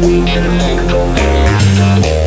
We can make the